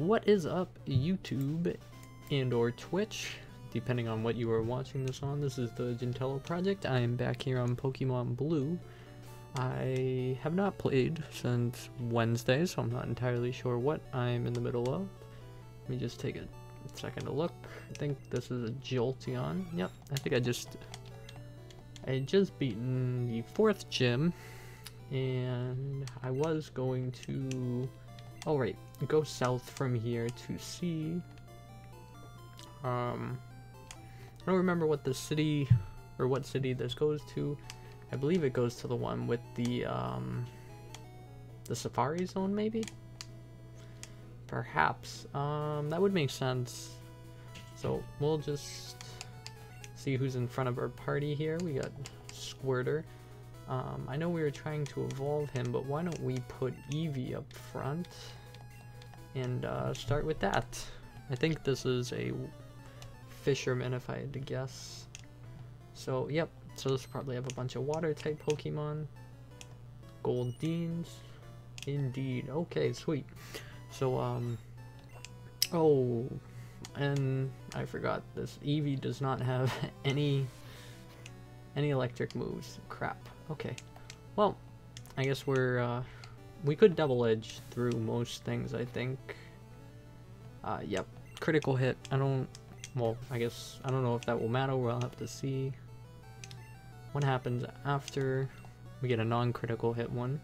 What is up, YouTube and or Twitch, depending on what you are watching this on. This is the Gintello Project. I am back here on Pokemon Blue. I have not played since Wednesday, so I'm not entirely sure what I'm in the middle of. Let me just take a second to look. I think this is a Jolteon. Yep, I think I just... I had just beaten the fourth gym, and I was going to... Oh, right. Go south from here to see... Um... I don't remember what the city, or what city this goes to. I believe it goes to the one with the, um... The Safari Zone, maybe? Perhaps. Um, that would make sense. So, we'll just see who's in front of our party here. We got Squirtle. Um, I know we were trying to evolve him, but why don't we put Eevee up front and uh, start with that. I think this is a fisherman if I had to guess. So, yep, so this probably have a bunch of water type Pokemon. Goldeen's. Indeed. Okay, sweet. So, um, oh, and I forgot this. Eevee does not have any, any electric moves. Crap. Okay. Well, I guess we're, uh, we could double edge through most things, I think. Uh, yep. Critical hit. I don't, well, I guess, I don't know if that will matter. We'll have to see what happens after we get a non-critical hit one.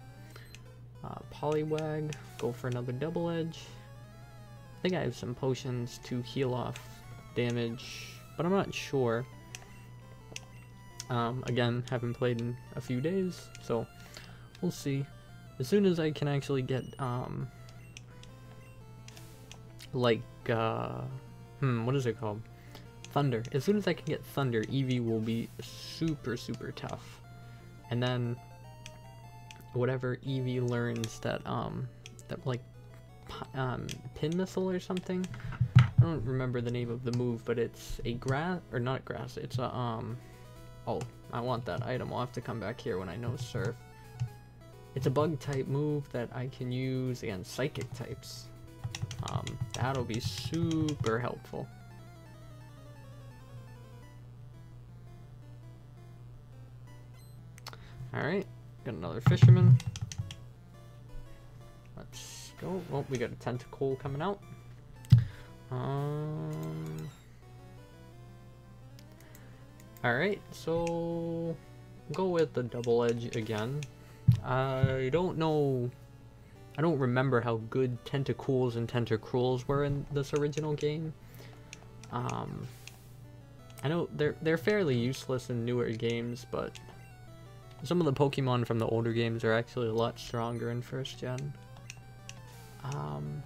Uh, Poliwag, go for another double edge. I think I have some potions to heal off damage, but I'm not sure. Um, again, haven't played in a few days, so we'll see. As soon as I can actually get, um, like, uh, hmm, what is it called? Thunder. As soon as I can get Thunder, Eevee will be super, super tough. And then, whatever Eevee learns that, um, that, like, um, Pin Missile or something? I don't remember the name of the move, but it's a grass, or not grass, it's a, um, oh, I want that item. I'll have to come back here when I know Surf. It's a bug type move that I can use against psychic types. Um, that'll be super helpful. Alright, got another fisherman. Let's go. Oh, we got a Tentacool coming out. Um. Alright, so go with the double edge again. I don't know. I don't remember how good Tentacools and Tentacruels were in this original game. Um, I know they're they're fairly useless in newer games, but some of the Pokemon from the older games are actually a lot stronger in first gen. Um,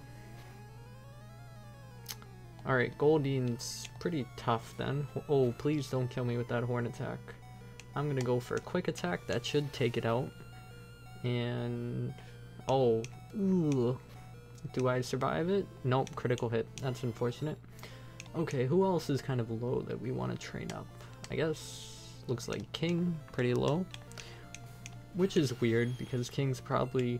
Alright, Goldeen's pretty tough then. Oh, please don't kill me with that horn attack. I'm gonna go for a quick attack. That should take it out. And... Oh. Ooh. Do I survive it? Nope, critical hit. That's unfortunate. Okay, who else is kind of low that we want to train up? I guess looks like King, pretty low. Which is weird, because King's probably,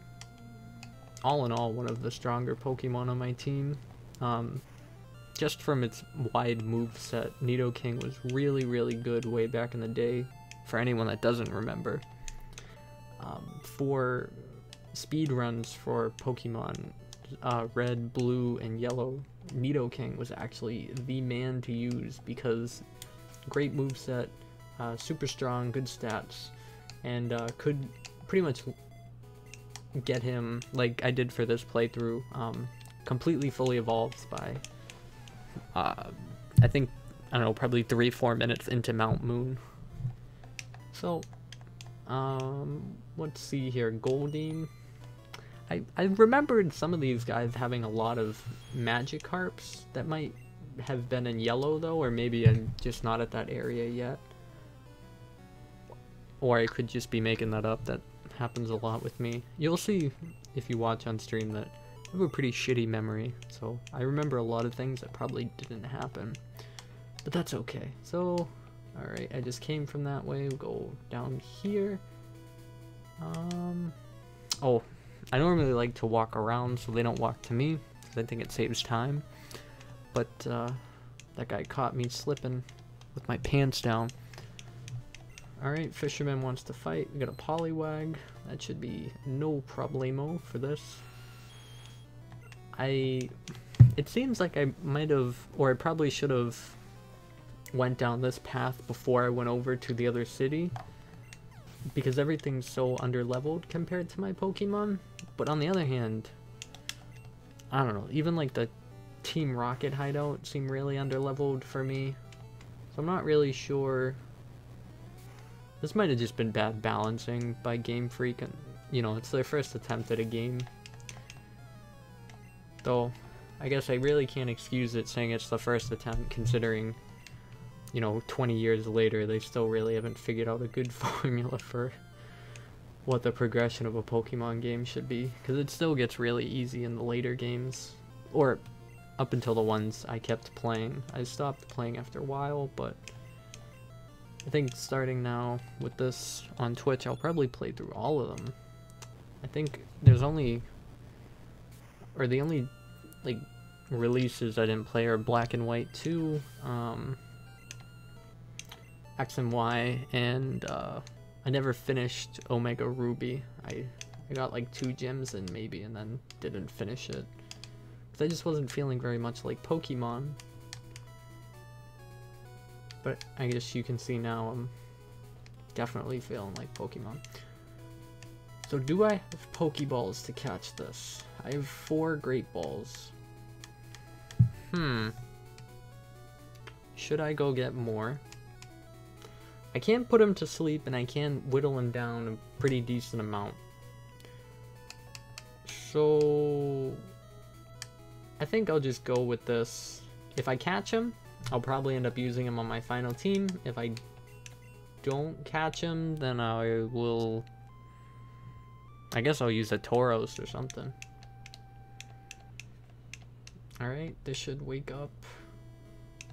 all in all, one of the stronger Pokemon on my team. Um, just from its wide move set, Nidoking was really, really good way back in the day, for anyone that doesn't remember. Um, for speed runs for Pokemon uh, Red, Blue, and Yellow, Nidoking was actually the man to use because great move set, uh, super strong, good stats, and uh, could pretty much get him, like I did for this playthrough, um, completely fully evolved by, uh, I think, I don't know, probably three, four minutes into Mount Moon. So, um, let's see here, Goldeen. I, I remembered some of these guys having a lot of Magikarps that might have been in yellow though, or maybe I'm just not at that area yet. Or I could just be making that up. That happens a lot with me. You'll see if you watch on stream that I have a pretty shitty memory. So I remember a lot of things that probably didn't happen. But that's okay. So, alright, I just came from that way. We'll go down here. Um, oh, I normally like to walk around so they don't walk to me. I think it saves time. But uh, that guy caught me slipping with my pants down. Alright, Fisherman wants to fight. We got a Poliwag. That should be no problemo for this. I... It seems like I might have, or I probably should have went down this path before I went over to the other city. Because everything's so underleveled compared to my Pokemon. But on the other hand, I don't know, even like the Team Rocket hideout seem really underleveled for me. So I'm not really sure. This might have just been bad balancing by Game Freak. And, you know, it's their first attempt at a game. Though, I guess I really can't excuse it saying it's the first attempt considering, you know, 20 years later they still really haven't figured out a good formula for what the progression of a Pokemon game should be. Because it still gets really easy in the later games. Or up until the ones I kept playing. I stopped playing after a while, but I think starting now with this on Twitch, I'll probably play through all of them. I think there's only, or the only, like, releases I didn't play are Black and White 2, um, X and Y, and uh, I never finished Omega Ruby. I, I got like two gems and maybe and then didn't finish it. I just wasn't feeling very much like Pokemon. But I guess you can see now I'm definitely feeling like Pokemon. So do I have Pokeballs to catch this? I have four Great Balls. Hmm. Should I go get more? I can't put him to sleep and I can whittle him down a pretty decent amount. So... I think I'll just go with this. If I catch him, I'll probably end up using him on my final team. If I don't catch him, then I will... I guess I'll use a Tauros or something. Alright, this should wake up.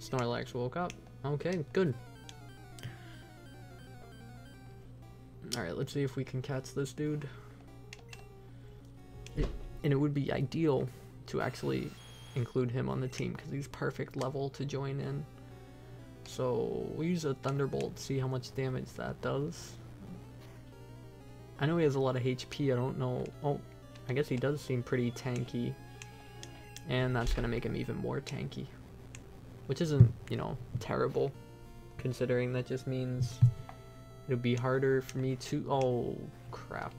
Snorlax woke up. Okay, good. Alright, let's see if we can catch this dude. It, and it would be ideal to actually include him on the team because he's perfect level to join in. So we use a Thunderbolt, see how much damage that does. I know he has a lot of HP, I don't know. Oh, I guess he does seem pretty tanky. And that's going to make him even more tanky. Which isn't, you know, terrible. Considering that just means it'll be harder for me to... Oh, crap.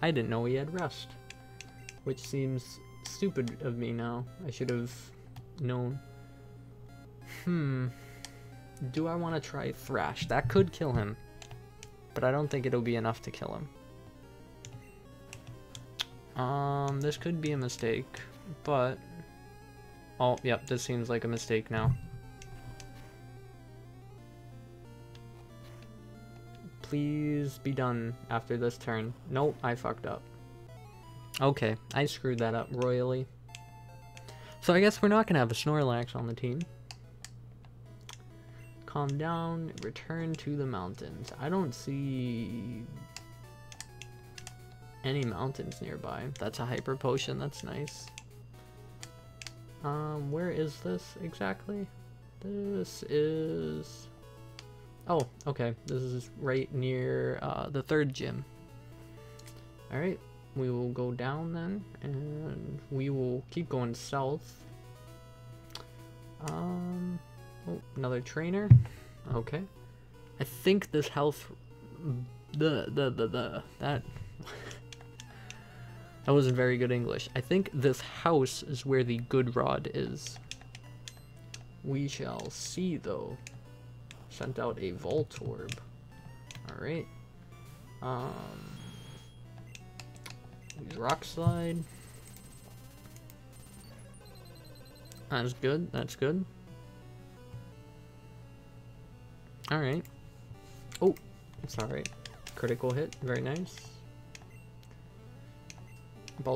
I didn't know he had rest. Which seems stupid of me now. I should have known. Hmm. Do I want to try Thrash? That could kill him. But I don't think it'll be enough to kill him. Um, this could be a mistake, but... Oh, yep, this seems like a mistake now. Please be done after this turn. Nope, I fucked up. Okay, I screwed that up royally. So I guess we're not going to have a Snorlax on the team. Calm down, return to the mountains. I don't see any mountains nearby. That's a hyper potion, that's nice. Um, where is this exactly? This is... Oh, okay. This is right near uh, the third gym. Alright, we will go down then, and we will keep going south. Um, oh, another trainer. Okay. I think this health, the, the, the, the, that, that wasn't very good English. I think this house is where the good rod is. We shall see though. Sent out a Voltorb. Alright. Um, Rock Slide. That's good, that's good. Alright. Oh, it's alright. Critical hit, very nice.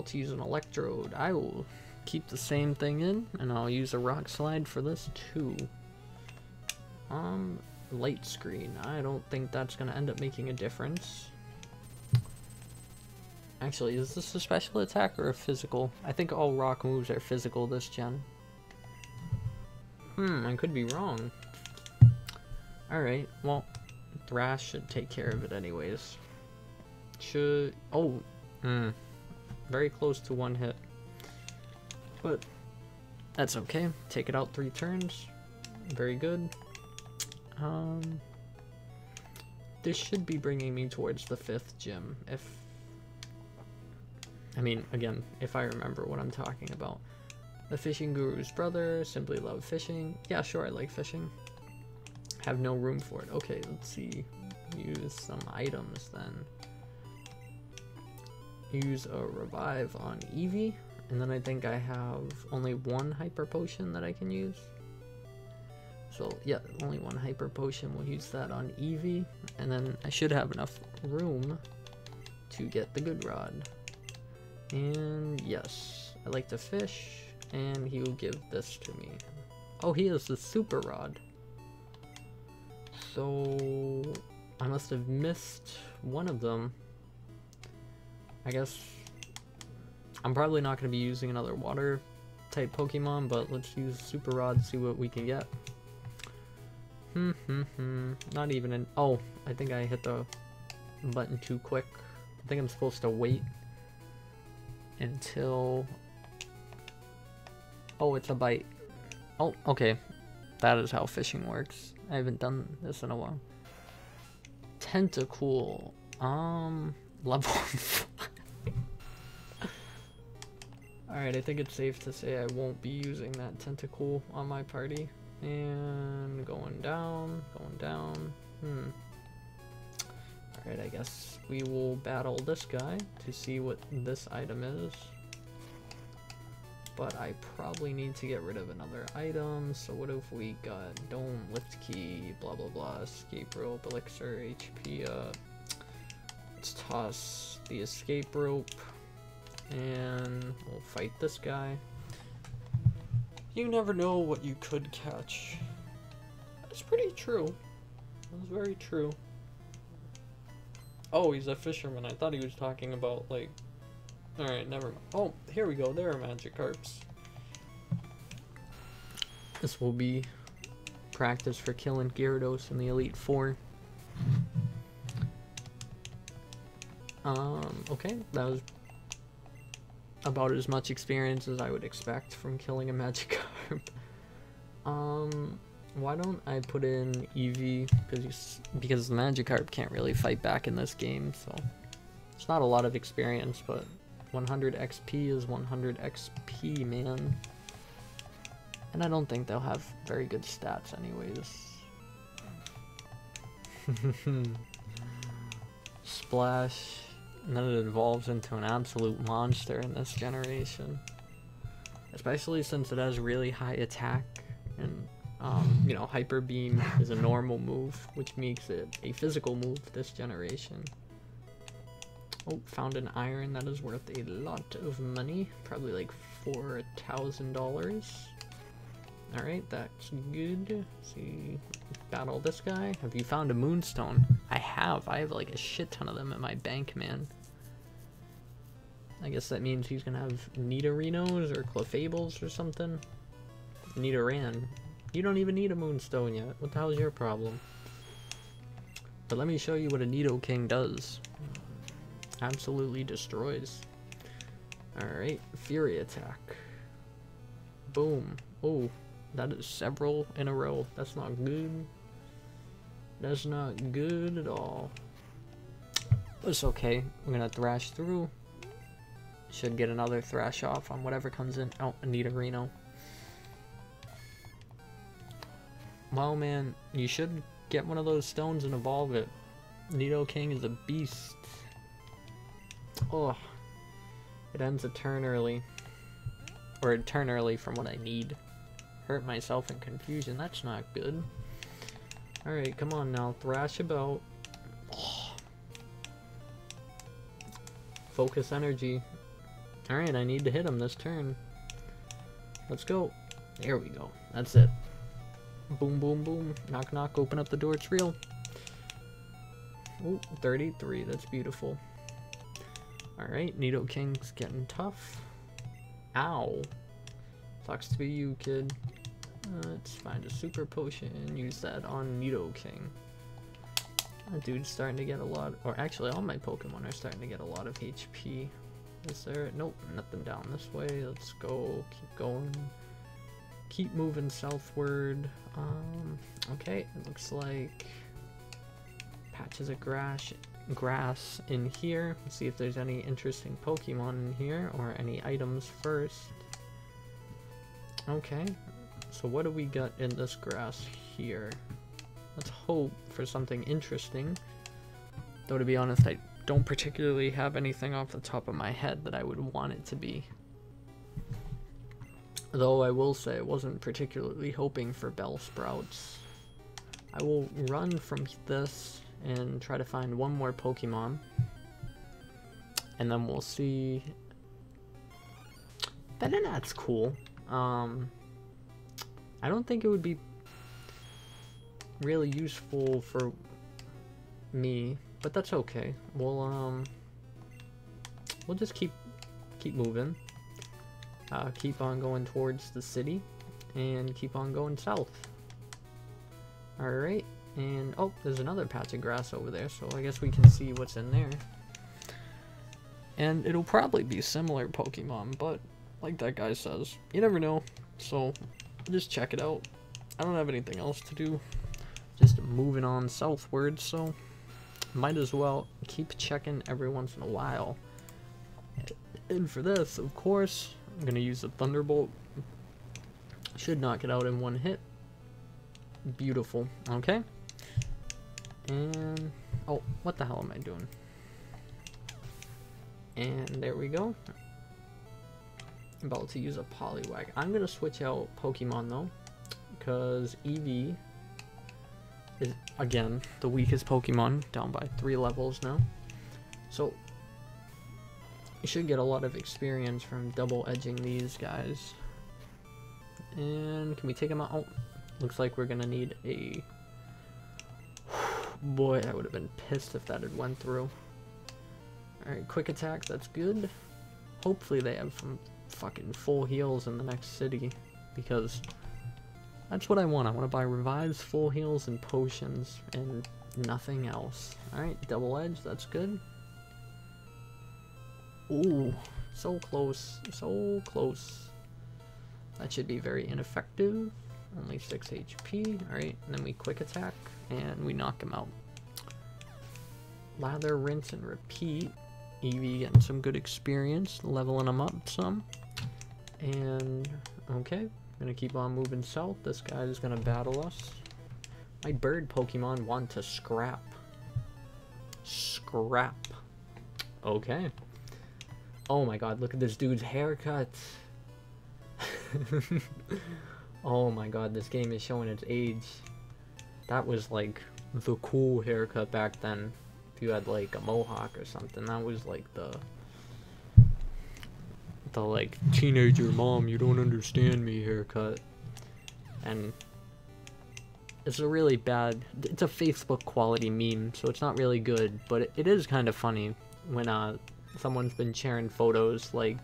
To use an Electrode. I will keep the same thing in, and I'll use a Rock Slide for this too. Um, light screen. I don't think that's going to end up making a difference. Actually, is this a special attack or a physical? I think all rock moves are physical this gen. Hmm, I could be wrong. Alright, well, Thrash should take care of it anyways. Should... Oh, hmm. Very close to one hit. But, that's okay. Take it out three turns. Very good. Um... This should be bringing me towards the fifth gym, if... I mean, again, if I remember what I'm talking about. The fishing guru's brother, simply love fishing. Yeah, sure, I like fishing. Have no room for it. Okay, let's see. Use some items then. Use a revive on Eevee. And then I think I have only one hyper potion that I can use. So yeah, only one hyper potion. We'll use that on Eevee. And then I should have enough room to get the good rod. And yes, I like to fish. And he will give this to me. Oh, he has the super rod. So I must have missed one of them. I guess I'm probably not going to be using another water type Pokemon, but let's use Super Rod, to see what we can get. Hmm, hmm, hmm. Not even an. Oh, I think I hit the button too quick. I think I'm supposed to wait until. Oh, it's a bite. Oh, okay. That is how fishing works. I haven't done this in a while. Tentacool. Um, level Alright, I think it's safe to say I won't be using that Tentacool on my party. And going down, going down. Hmm. Alright, I guess we will battle this guy to see what this item is. But I probably need to get rid of another item, so what if we got Dome, Lift Key, blah blah blah, Escape Rope, Elixir, HP up. Uh, let's toss the Escape Rope, and we'll fight this guy. You never know what you could catch. That's pretty true. That's very true. Oh, he's a fisherman. I thought he was talking about, like... Alright, never mind. Oh, here we go. There are Magikarps. This will be practice for killing Gyarados in the Elite Four. Um, okay, that was about as much experience as I would expect from killing a Magikarp. um, why don't I put in Eevee, because because the Magikarp can't really fight back in this game, so it's not a lot of experience, but 100 XP is 100 XP, man. And I don't think they'll have very good stats anyways. Splash. And then it evolves into an absolute monster in this generation. Especially since it has really high attack and um, you know, Hyper Beam is a normal move, which makes it a physical move this generation. Oh, found an iron that is worth a lot of money, probably like $4,000. Alright, that's good. Let's see, battle this guy. Have you found a moonstone? I have. I have like a shit ton of them in my bank, man. I guess that means he's gonna have Nidorinos or Clefables or something. Nidoran. You don't even need a Moonstone yet. What the hell is your problem? But let me show you what a Nidoking does. Absolutely destroys. Alright, Fury Attack. Boom. Oh, that is several in a row. That's not good. That's not good at all. But it's okay. I'm gonna thrash through. Should get another thrash off on whatever comes in. Oh, Nidorino. Well, man, you should get one of those stones and evolve it. Nidoking is a beast. Oh, it ends a turn early. Or a turn early from what I need. Hurt myself in confusion, that's not good. Alright, come on now, thrash about. Oh. Focus energy. Alright, I need to hit him this turn. Let's go. There we go. That's it. Boom, boom, boom. Knock, knock. Open up the door. It's real. Oh, 33. That's beautiful. Alright, Nidoking's getting tough. Ow. Sucks to be you, kid. Let's find a super potion and use that on Nidoking. That dude's starting to get a lot, or actually all my Pokemon are starting to get a lot of HP. Is there, nope, nothing down this way. Let's go, keep going. Keep moving southward. Um, okay, it looks like patches of grass grass in here. See if there's any interesting Pokemon in here or any items first. Okay, so what do we got in this grass here? Let's hope for something interesting. Though to be honest, I don't particularly have anything off the top of my head that I would want it to be. Though I will say I wasn't particularly hoping for Bellsprouts. I will run from this and try to find one more Pokemon. And then we'll see. Venonat's cool. Um, I don't think it would be really useful for me, but that's okay. We'll um, we'll just keep keep moving. Uh, keep on going towards the city, and keep on going south. All right. And, oh, there's another patch of grass over there, so I guess we can see what's in there. And it'll probably be similar Pokemon, but like that guy says, you never know. So, just check it out. I don't have anything else to do. Just moving on southward, so might as well keep checking every once in a while. And for this, of course, I'm going to use a Thunderbolt. Should knock it out in one hit. Beautiful. Okay. And, oh, what the hell am I doing? And there we go. About to use a Poliwag. I'm going to switch out Pokemon though, because Eevee is, again, the weakest Pokemon, down by three levels now. So, you should get a lot of experience from double edging these guys. And can we take them out? Oh, looks like we're going to need a Boy, I would have been pissed if that had went through. Alright, quick attack, that's good. Hopefully they have some fucking full heals in the next city, because that's what I want. I want to buy revives, full heals, and potions, and nothing else. Alright, double edge, that's good. Ooh, so close, so close. That should be very ineffective. Only 6 HP. Alright, and then we quick attack and we knock him out. Lather, rinse, and repeat. Eevee getting some good experience, leveling him up some. And, okay, gonna keep on moving south. This guy is gonna battle us. My bird Pokemon want to scrap. Scrap. Okay. Oh my god, look at this dude's haircut. oh my god, this game is showing its age. That was like the cool haircut back then. If you had like a mohawk or something, that was like the the like teenager mom you don't understand me haircut. And it's a really bad it's a Facebook quality meme, so it's not really good, but it, it is kind of funny when uh someone's been sharing photos like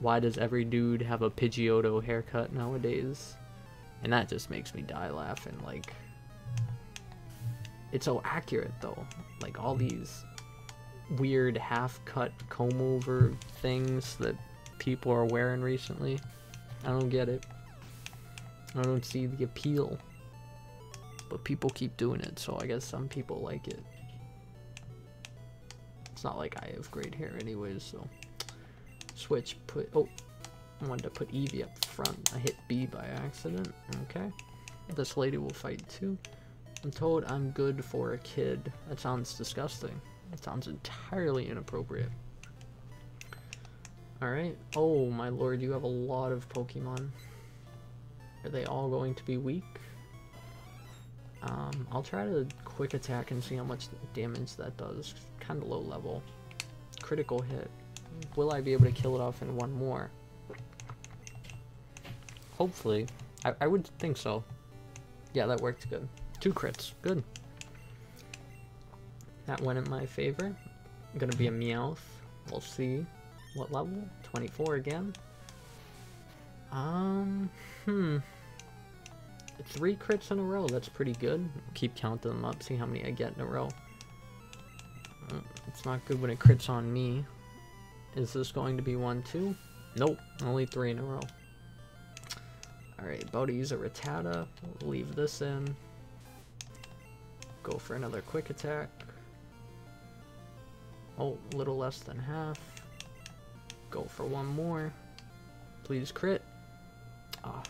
why does every dude have a Pidgeotto haircut nowadays? And that just makes me die laughing like it's so accurate though. Like all these weird half-cut comb-over things that people are wearing recently. I don't get it. I don't see the appeal. But people keep doing it, so I guess some people like it. It's not like I have great hair anyways, so... Switch, put... Oh! I wanted to put Eevee up front. I hit B by accident. Okay. This lady will fight too. I'm told I'm good for a kid. That sounds disgusting. That sounds entirely inappropriate. Alright. Oh, my lord, you have a lot of Pokemon. Are they all going to be weak? Um, I'll try to quick attack and see how much damage that does. Kind of low level. Critical hit. Will I be able to kill it off in one more? Hopefully. I, I would think so. Yeah, that worked good. Two crits. Good. That went in my favor. Gonna be a Meowth. We'll see. What level? 24 again? Um, hmm. Three crits in a row, that's pretty good. Keep counting them up, see how many I get in a row. Uh, it's not good when it crits on me. Is this going to be one too? Nope, only three in a row. Alright, about to use a Rattata. Leave this in. Go for another quick attack. Oh, little less than half. Go for one more. Please crit. Ah.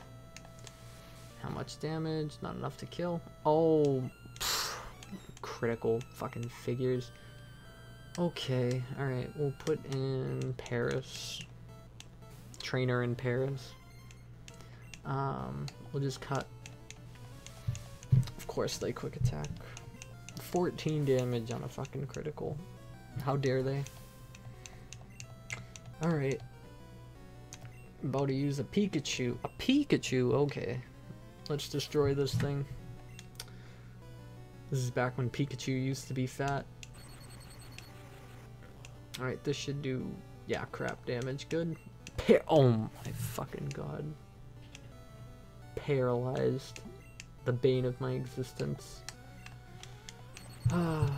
How much damage? Not enough to kill. Oh, pff, critical fucking figures. Okay, alright, we'll put in Paras. Trainer in Paras. Um, we'll just cut. Of course, they quick attack. 14 damage on a fucking critical. How dare they? Alright. About to use a Pikachu. A Pikachu? Okay. Let's destroy this thing. This is back when Pikachu used to be fat. Alright, this should do, yeah, crap damage. Good. Pa oh my fucking god. Paralyzed. The bane of my existence. I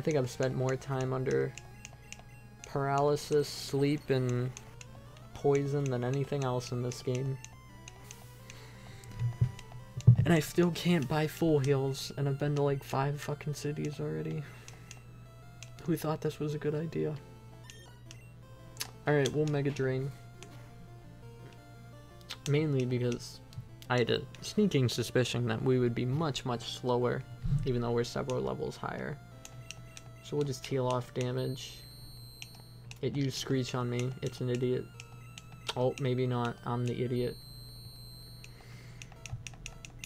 think I've spent more time under paralysis, sleep, and poison than anything else in this game. And I still can't buy full heals, and I've been to like five fucking cities already. Who thought this was a good idea? Alright, we'll Mega Drain. Mainly because I had a sneaking suspicion that we would be much, much slower, even though we're several levels higher. So we'll just heal off damage. It used Screech on me. It's an idiot. Oh, maybe not. I'm the idiot.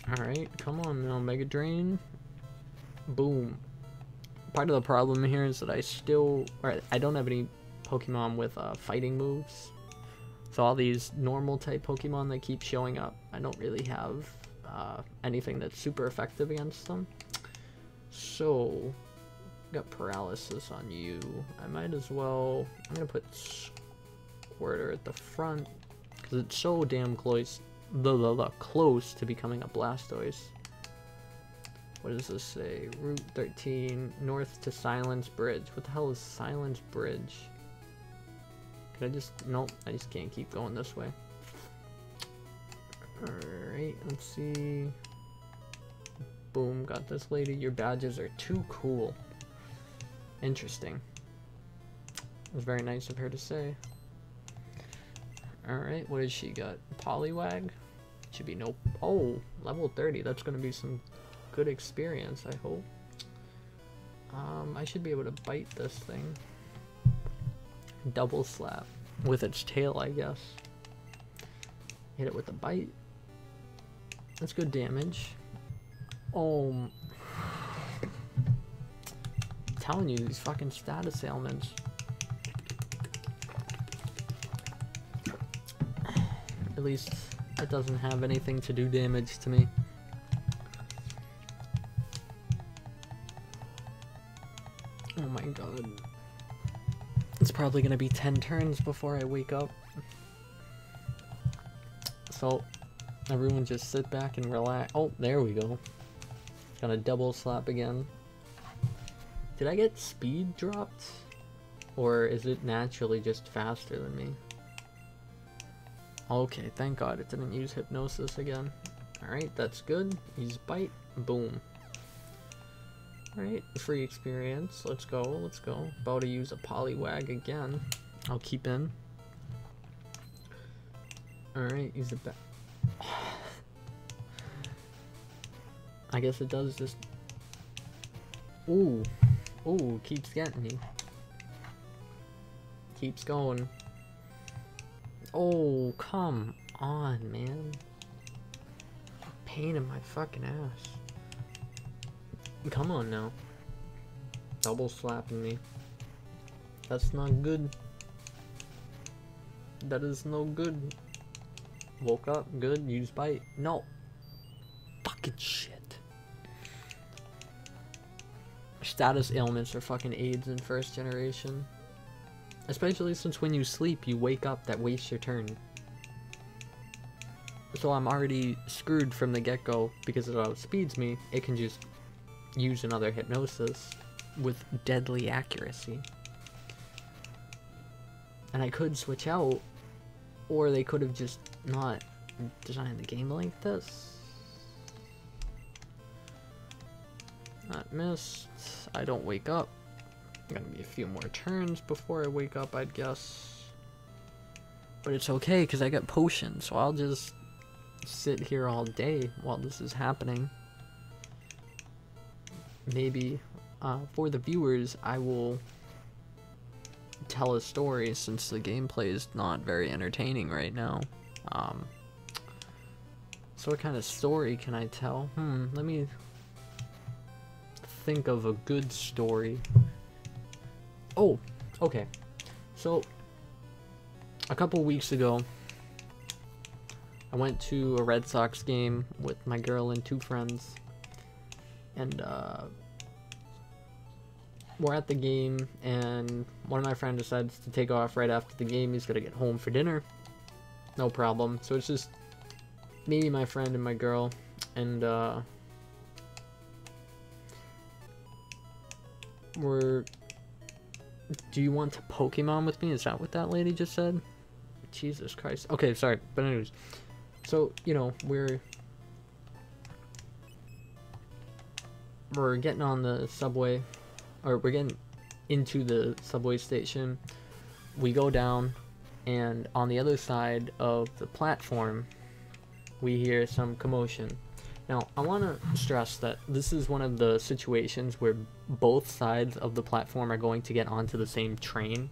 Alright, come on now, Mega Drain. Boom. Part of the problem here is that I still, or I don't have any Pokemon with uh, fighting moves. So all these normal type Pokemon that keep showing up, I don't really have uh, anything that's super effective against them. So, got paralysis on you. I might as well, I'm gonna put Squirtle at the front, because it's so damn close, the, the, the, close to becoming a Blastoise. What does this say? Route 13, north to Silence Bridge. What the hell is Silence Bridge? I just... Nope, I just can't keep going this way. Alright, let's see. Boom, got this lady. Your badges are too cool. Interesting. It was very nice of her to say. Alright, what has she got? Poliwag? Should be no... Oh, level 30. That's going to be some good experience, I hope. Um, I should be able to bite this thing. Double slap. With its tail, I guess. Hit it with a bite. That's good damage. Oh. I'm um, telling you, these fucking status ailments. At least it doesn't have anything to do damage to me. Oh my god. Probably gonna be 10 turns before I wake up. So, everyone just sit back and relax. Oh, there we go. Gonna double slap again. Did I get speed dropped? Or is it naturally just faster than me? Okay, thank god it didn't use hypnosis again. Alright, that's good. Use bite. Boom. Alright, free experience. Let's go, let's go. About to use a Poliwag again. I'll keep in. Alright, use a back. I guess it does just... Ooh. Ooh, keeps getting me. Keeps going. Oh, come on, man. Pain in my fucking ass. Come on now. Double slapping me. That's not good. That is no good. Woke up, good, use bite. No. Fucking shit. status ailments are fucking AIDS in first generation. Especially since when you sleep, you wake up, that wastes your turn. So I'm already screwed from the get-go because it outspeeds me. It can just use another hypnosis with deadly accuracy. And I could switch out, or they could have just not designed the game like this. Not missed. I don't wake up. Gonna be a few more turns before I wake up, I'd guess. But it's okay, because I got potions, so I'll just sit here all day while this is happening. Maybe uh, for the viewers, I will tell a story since the gameplay is not very entertaining right now. Um, so what kind of story can I tell? Hmm, let me think of a good story. Oh, okay. So, a couple weeks ago, I went to a Red Sox game with my girl and two friends. And, uh, we're at the game, and one of my friends decides to take off right after the game. He's gonna get home for dinner. No problem. So it's just me, my friend, and my girl. And, uh, we're do you want to Pokemon with me? Is that what that lady just said? Jesus Christ. Okay, sorry. But anyways. So, you know, we're... We're getting on the subway. Or we're getting into the subway station. We go down. And on the other side of the platform, we hear some commotion. Now, I want to stress that this is one of the situations where both sides of the platform are going to get onto the same train.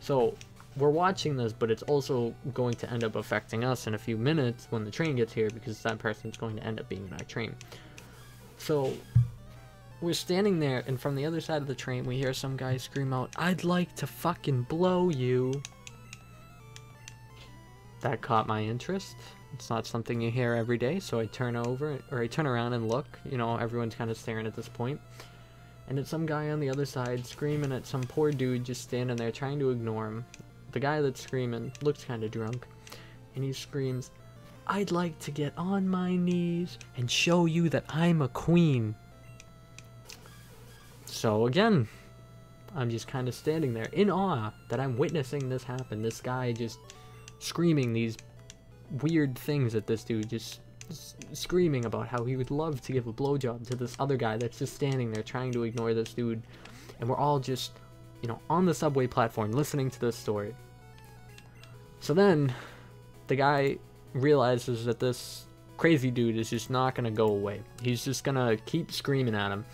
So, we're watching this, but it's also going to end up affecting us in a few minutes when the train gets here because that person's going to end up being in our train. So, we're standing there, and from the other side of the train, we hear some guy scream out, I'd like to fucking blow you. That caught my interest. It's not something you hear every day, so I turn over, or I turn around and look. You know, everyone's kind of staring at this point. And it's some guy on the other side screaming at some poor dude just standing there trying to ignore him. The guy that's screaming looks kind of drunk. And he screams, I'd like to get on my knees and show you that I'm a queen. So again, I'm just kind of standing there in awe that I'm witnessing this happen. This guy just screaming these weird things at this dude, just screaming about how he would love to give a blowjob to this other guy that's just standing there trying to ignore this dude. And we're all just, you know, on the subway platform listening to this story. So then, the guy realizes that this crazy dude is just not gonna go away. He's just gonna keep screaming at him.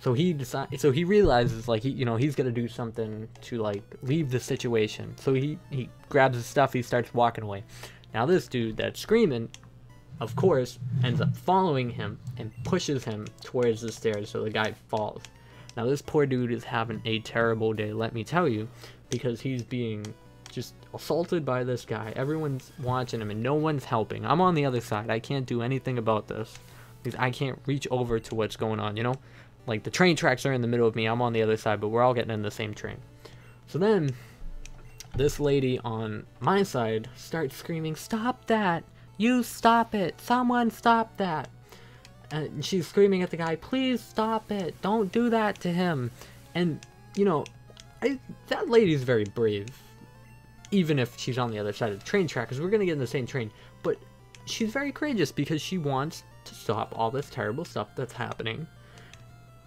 So he decides. So he realizes like he, you know, he's gonna do something to like leave the situation. So he he grabs his stuff. He starts walking away. Now this dude that's screaming, of course, ends up following him and pushes him towards the stairs so the guy falls. Now this poor dude is having a terrible day, let me tell you, because he's being just assaulted by this guy. Everyone's watching him and no one's helping. I'm on the other side. I can't do anything about this. Because I can't reach over to what's going on, you know? Like the train tracks are in the middle of me. I'm on the other side, but we're all getting in the same train. So then this lady on my side starts screaming, Stop that! You stop it! Someone stop that! And she's screaming at the guy, Please stop it! Don't do that to him! And, you know, I, that lady's very brave. Even if she's on the other side of the train track, because we're going to get in the same train. But she's very courageous because she wants to stop all this terrible stuff that's happening.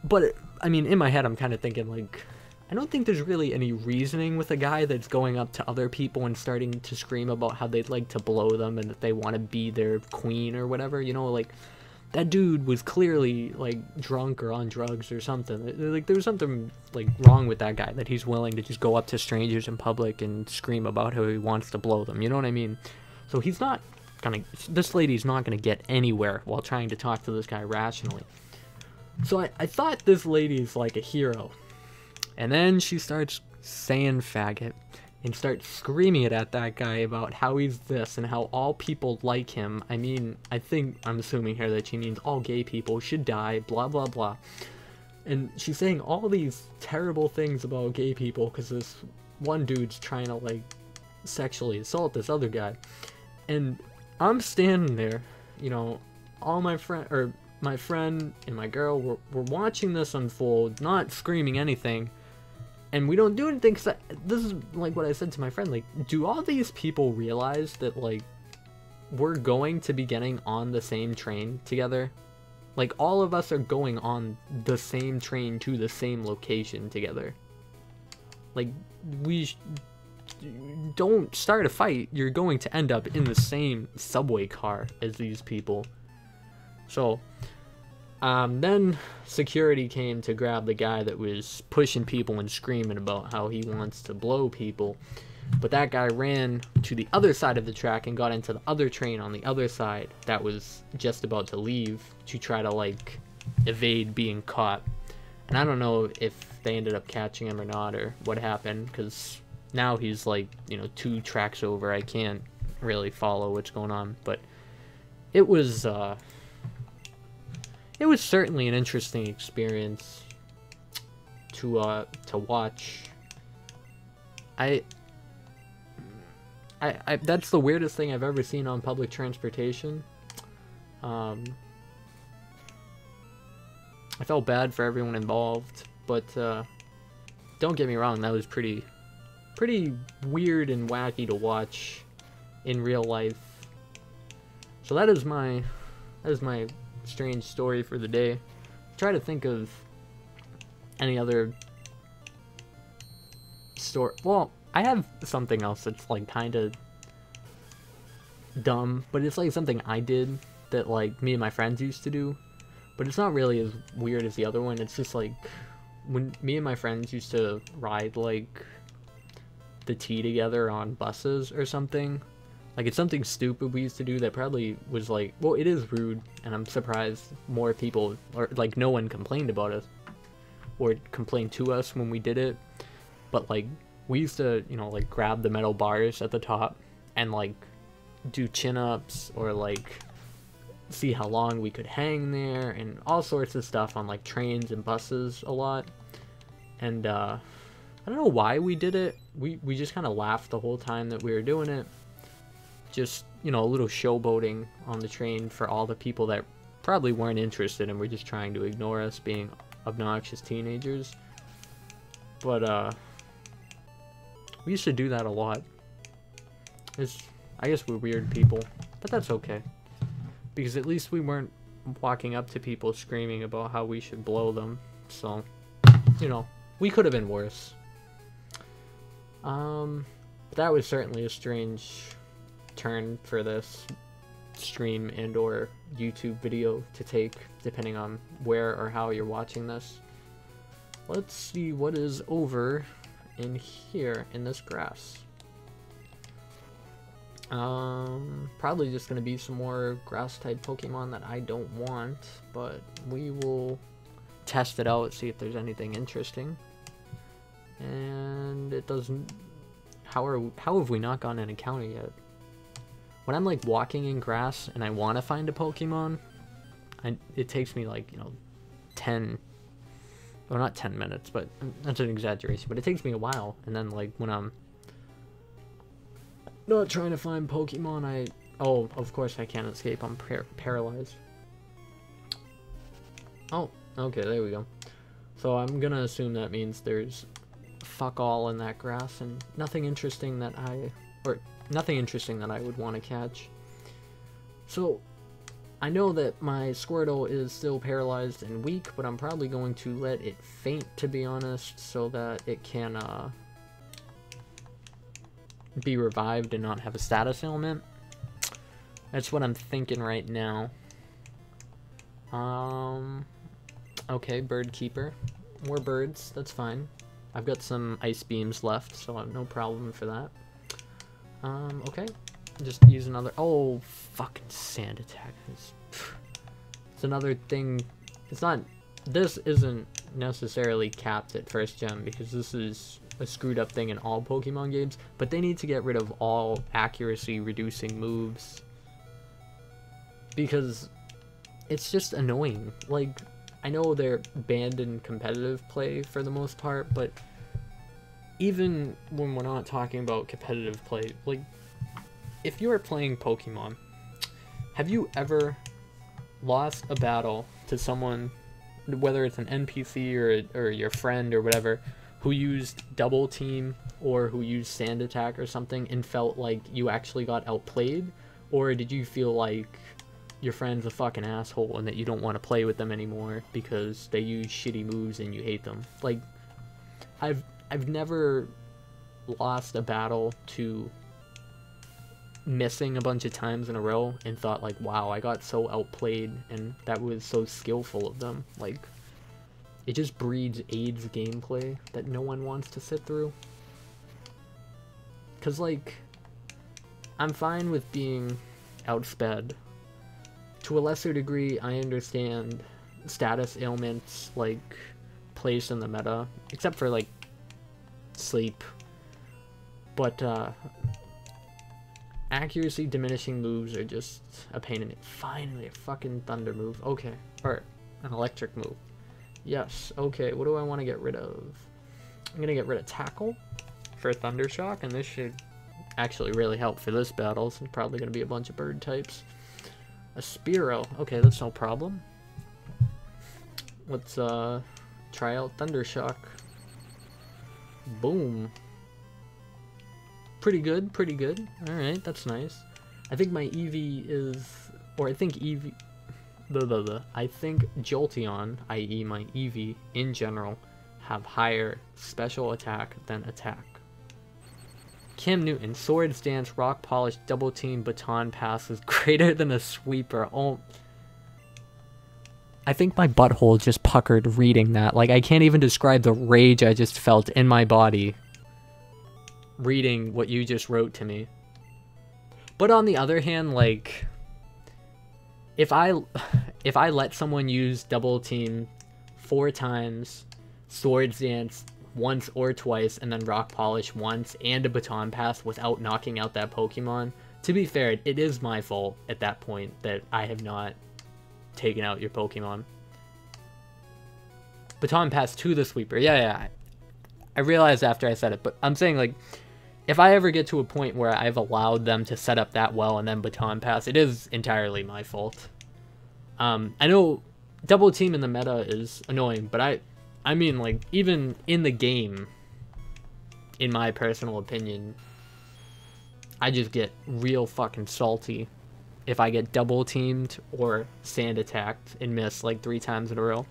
But, I mean, in my head, I'm kind of thinking, like, I don't think there's really any reasoning with a guy that's going up to other people and starting to scream about how they'd like to blow them and that they want to be their queen or whatever. You know, like that dude was clearly like drunk or on drugs or something. Like there was something like wrong with that guy that he's willing to just go up to strangers in public and scream about how he wants to blow them. You know what I mean? So he's not gonna. This lady's not gonna get anywhere while trying to talk to this guy rationally. So I, I thought this lady's like a hero and then she starts saying faggot and starts screaming it at that guy about how he's this and how all people like him. I mean, I think, I'm assuming here that she means all gay people should die, blah, blah, blah. and she's saying all these terrible things about gay people because this one dude's trying to like sexually assault this other guy and i'm standing there you know all my friend or my friend and my girl were, were watching this unfold not screaming anything. And we don't do anything because this is like what i said to my friend like do all these people realize that like we're going to be getting on the same train together? Like all of us are going on the same train to the same location together. Like we don't start a fight you're going to end up in the same subway car as these people so um, then security came to grab the guy that was pushing people and screaming about how he wants to blow people. But that guy ran to the other side of the track and got into the other train on the other side that was just about to leave to try to like evade being caught. And I don't know if they ended up catching him or not or what happened because now he's like, you know, two tracks over. I can't really follow what's going on, but it was uh it was certainly an interesting experience to uh to watch. I I, I that's the weirdest thing I've ever seen on public transportation. Um I felt bad for everyone involved, but uh don't get me wrong, that was pretty pretty weird and wacky to watch in real life. So that is my that is my strange story for the day. Try to think of any other story. Well, I have something else that's like kind of dumb, but it's like something I did that like me and my friends used to do. But it's not really as weird as the other one. It's just like when me and my friends used to ride like the T together on buses or something. Like it's something stupid we used to do that probably was like, well, it is rude, and I'm surprised more people or like no one complained about us or complained to us when we did it. But like we used to, you know, like grab the metal bars at the top and like do chin ups or like see how long we could hang there and all sorts of stuff on like trains and buses a lot. And uh I don't know why we did it. We we just kind of laughed the whole time that we were doing it just, you know, a little showboating on the train for all the people that probably weren't interested and were just trying to ignore us being obnoxious teenagers. But, uh, we used to do that a lot. It's, I guess we're weird people, but that's okay. Because at least we weren't walking up to people screaming about how we should blow them. So, you know, we could have been worse. Um, that was certainly a strange turn for this stream and or YouTube video to take depending on where or how you're watching this. Let's see what is over in here in this grass. Um, probably just going to be some more grass type Pokemon that I don't want, but we will test it out, see if there's anything interesting. And it doesn't, how are, how have we not gotten an encounter yet? When I'm like walking in grass and I want to find a Pokemon, I, it takes me like, you know, 10, well not 10 minutes, but uh, that's an exaggeration, but it takes me a while. And then like when I'm not trying to find Pokemon, I, oh, of course I can't escape, I'm par paralyzed. Oh, okay, there we go. So I'm gonna assume that means there's fuck all in that grass and nothing interesting that I, or nothing interesting that I would want to catch. So, I know that my Squirtle is still paralyzed and weak, but I'm probably going to let it faint, to be honest, so that it can uh, be revived and not have a status ailment. That's what I'm thinking right now. Um, okay, Bird Keeper. More birds, that's fine. I've got some ice beams left, so I have no problem for that. Um, okay. Just use another. Oh, fucking sand attack. It's, it's another thing. It's not. This isn't necessarily capped at first gen because this is a screwed up thing in all Pokemon games, but they need to get rid of all accuracy reducing moves because it's just annoying. Like, I know they're banned in competitive play for the most part, but even when we're not talking about competitive play, like if you are playing Pokemon, have you ever lost a battle to someone, whether it's an NPC or or your friend or whatever, who used double team or who used sand attack or something and felt like you actually got outplayed, or did you feel like your friend's a fucking asshole and that you don't want to play with them anymore because they use shitty moves and you hate them? Like, I've I've never lost a battle to missing a bunch of times in a row and thought like wow i got so outplayed and that was so skillful of them. Like it just breeds aids gameplay that no one wants to sit through. Because like i'm fine with being outsped. To a lesser degree i understand status ailments like placed in the meta except for like sleep but uh accuracy diminishing moves are just a pain in it. Finally, a fucking thunder move. Okay. Or an electric move. Yes. Okay, what do I want to get rid of? I'm going to get rid of Tackle for Thunder Shock, and this should actually really help for this battle. It's probably going to be a bunch of bird types. A Spearow. Okay, that's no problem. Let's uh, try out Thunder Shock. Boom pretty good, pretty good. Alright, that's nice. I think my Eevee is, or I think Eevee, the, the, the, I think Jolteon, i.e. my Eevee, in general, have higher special attack than attack. Cam Newton, Swords Dance, Rock Polish, Double Team, Baton Passes, greater than a Sweeper. Oh, I think my butthole just puckered reading that. Like, I can't even describe the rage I just felt in my body reading what you just wrote to me. But on the other hand, like if I if I let someone use double team four times, swords dance once or twice, and then rock polish once and a baton pass without knocking out that Pokemon, to be fair, it is my fault at that point that I have not taken out your Pokemon. Baton pass to the sweeper. Yeah, yeah. I realized after I said it, but I'm saying like if I ever get to a point where I've allowed them to set up that well and then baton pass, it is entirely my fault. Um, I know double team in the meta is annoying, but I, I mean like even in the game, in my personal opinion, I just get real fucking salty if I get double teamed or sand attacked and miss like three times in a row.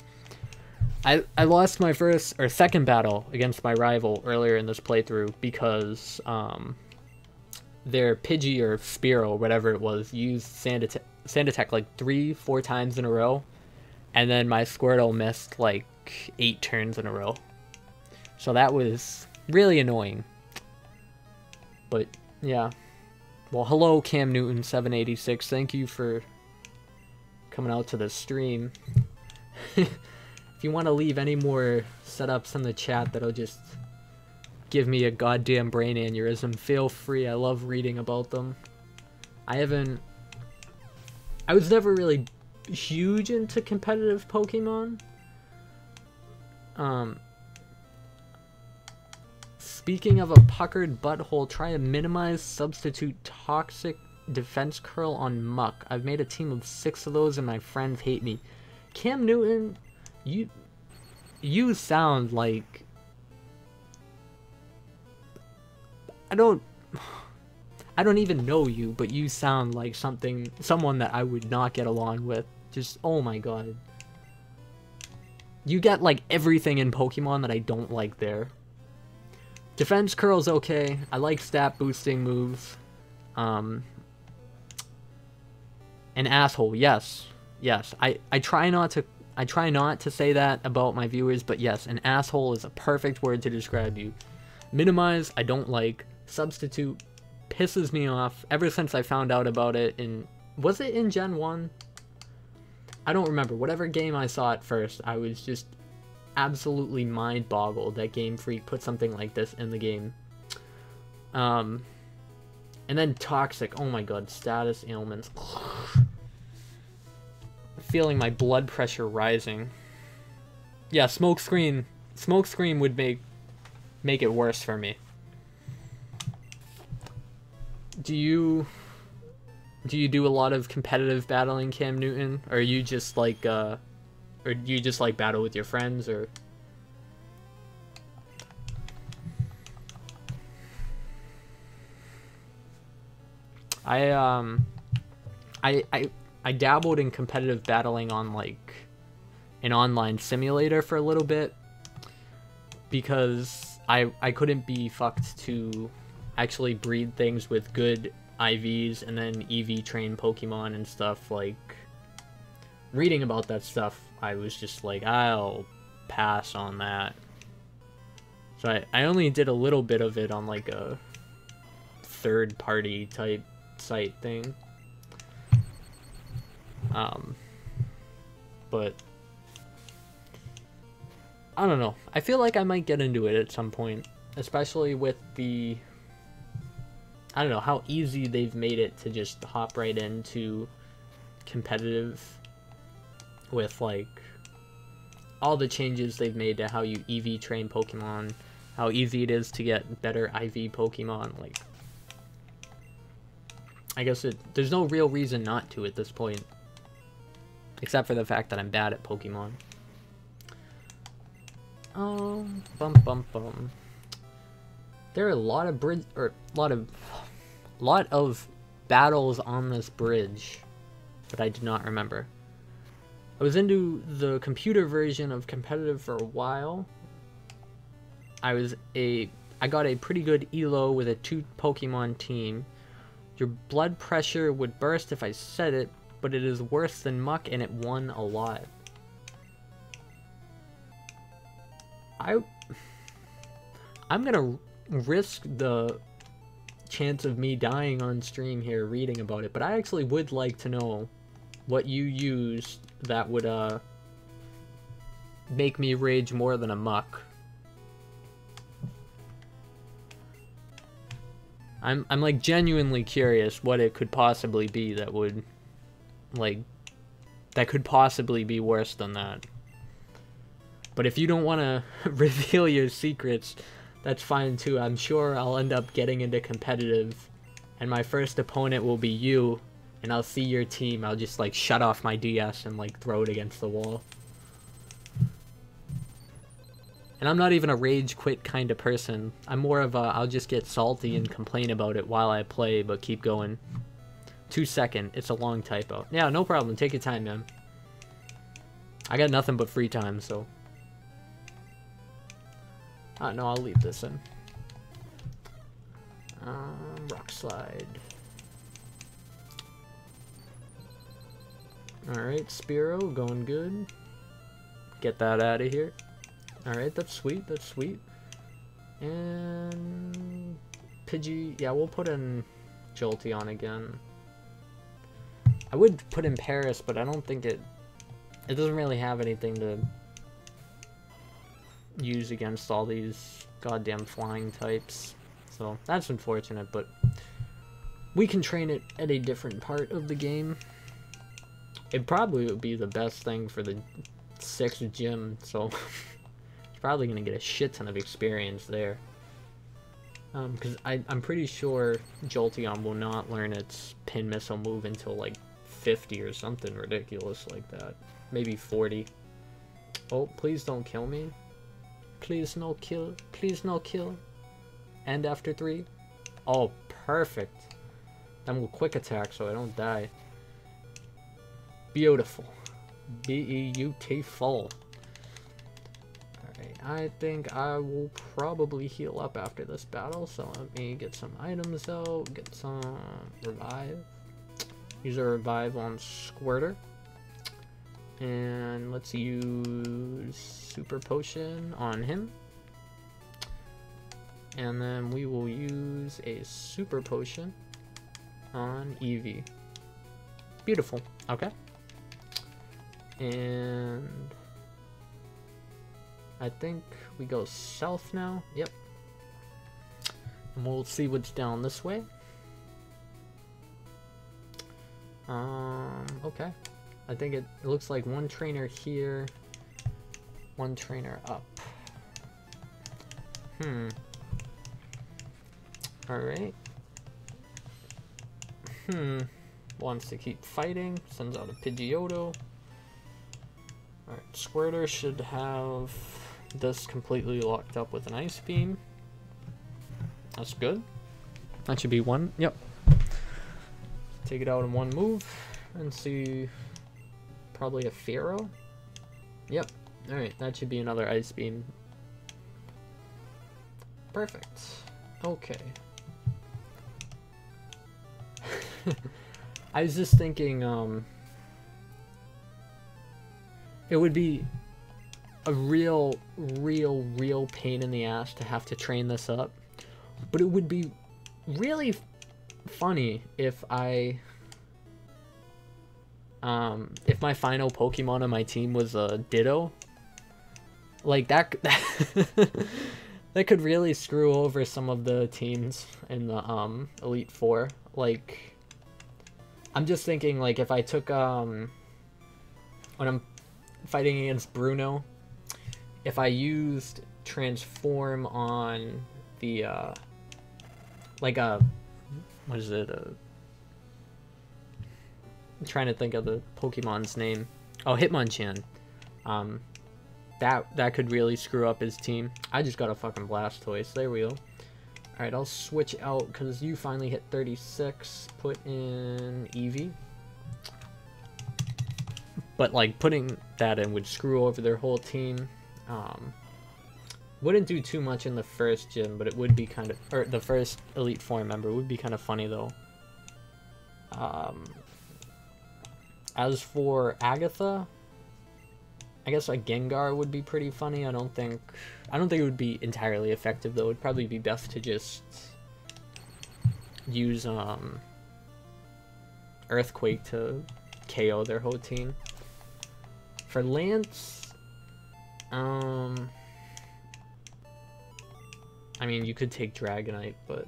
I, I lost my first or second battle against my rival earlier in this playthrough because um, their Pidgey or Spearow whatever it was used Sand, Attack, Sand Attack like three, four times in a row. And then my Squirtle missed like eight turns in a row. So that was really annoying. But yeah. Well, hello Cam Newton 786. Thank you for coming out to the stream. If you want to leave any more setups in the chat that'll just give me a goddamn brain aneurysm, feel free. I love reading about them. I haven't... I was never really huge into competitive Pokemon. Um, speaking of a puckered butthole, try to minimize substitute toxic defense curl on Muk. I've made a team of six of those and my friends hate me. Cam Newton you you sound like I don't I don't even know you, but you sound like something someone that I would not get along with. Just oh my god. You get like everything in Pokemon that I don't like there. Defense curl's okay. I like stat boosting moves. Um an asshole, yes. Yes. I, I try not to I try not to say that about my viewers, but yes, an asshole is a perfect word to describe you. Minimize, I don't like. Substitute pisses me off ever since I found out about it in... Was it in Gen 1? I don't remember. Whatever game I saw at first, I was just absolutely mind-boggled that Game Freak put something like this in the game. Um, and then Toxic. Oh my god, status ailments feeling my blood pressure rising. Yeah, smoke screen. Smoke screen would make make it worse for me. Do you do you do a lot of competitive battling, Cam Newton, or are you just like uh, or do you just like battle with your friends, or? I um, I I I dabbled in competitive battling on like an online simulator for a little bit because I I couldn't be fucked to actually breed things with good IVs and then EV train Pokemon and stuff like reading about that stuff I was just like I'll pass on that. So I, I only did a little bit of it on like a third party type site thing. Um, but I don't know. I feel like I might get into it at some point, especially with the I don't know how easy they've made it to just hop right into competitive with like all the changes they've made to how you EV train Pokemon, how easy it is to get better IV Pokemon, like I guess it there's no real reason not to at this point. Except for the fact that I'm bad at Pokemon. Um, bum bum bum. There are a lot of bridge or a lot of lot of battles on this bridge that I do not remember. I was into the computer version of competitive for a while. I was a I got a pretty good elo with a two Pokemon team. Your blood pressure would burst if I said it, but it is worse than Muk and it won a lot. I I'm gonna risk the chance of me dying on stream here reading about it, but I actually would like to know what you used that would uh make me rage more than a Muk. I'm I'm like genuinely curious what it could possibly be that would like that could possibly be worse than that. But if you don't want to reveal your secrets, that's fine too. I'm sure I'll end up getting into competitive and my first opponent will be you and I'll see your team. I'll just like shut off my DS and like throw it against the wall. And I'm not even a rage quit kind of person. I'm more of a I'll just get salty and complain about it while I play but keep going. Two second. It's a long typo. Yeah, no problem. Take your time, man. I got nothing but free time, so. Uh, no, I'll leave this in. Um, rock slide. Alright, Spearow, going good. Get that out of here. Alright, that's sweet, that's sweet. And... Pidgey, yeah, we'll put in Jolteon again. I would put in Paras, but I don't think it... It doesn't really have anything to use against all these goddamn flying types. So that's unfortunate, but we can train it at a different part of the game. It probably would be the best thing for the sixth gym, so probably to get a shit ton of experience there. Because um, I'm pretty sure Jolteon will not learn its pin missile move until like 50 or something ridiculous like that. Maybe 40. Oh, please don't kill me. Please no kill. Please no kill. And after three. Oh, perfect. Then we'll quick attack so I don't die. Beautiful. B-E-U-T-ful. Alright, I think I will probably heal up after this battle, so let me get some items out, get some revive. Use a revive on Squirtle. And let's use Super Potion on him. And then we will use a Super Potion on Eevee. Beautiful. Okay. And I think we go south now. Yep. And we'll see what's down this way. Um, okay. I think it, it looks like one trainer here. One trainer up. Hmm. Alright. Hmm. Wants to keep fighting. Sends out a Pidgeotto. Alright, Squirtle should have this completely locked up with an Ice Beam. That's good. That should be one. Yep. Take it out in one move and see probably a Fearow. Yep. Alright, that should be another Ice Beam. Perfect. Okay. I was just thinking, um, it would be a real, real, real pain in the ass to have to train this up, but it would be really funny if I, um, if my final Pokemon on my team was a Ditto. Like that, that could really screw over some of the teams in the um Elite Four. Like, I'm just thinking like if I took um when I'm fighting against Bruno, if I used transform on the uh like a what is it? Uh, I'm trying to think of the Pokemon's name. Oh, Hitmonchan. Um, that that could really screw up his team. I just got a fucking Blastoise. There we go. Alright, I'll switch out because you finally hit 36. Put in Eevee. But, like, putting that in would screw over their whole team. Um, wouldn't do too much in the first gym, but it would be kind of... Or the first Elite Four member would be kind of funny, though. Um, as for Agatha, I guess a Gengar would be pretty funny. I don't think I don't think it would be entirely effective though. It'd probably be best to just use um Earthquake to KO their whole team. For Lance, um I mean you could take Dragonite, but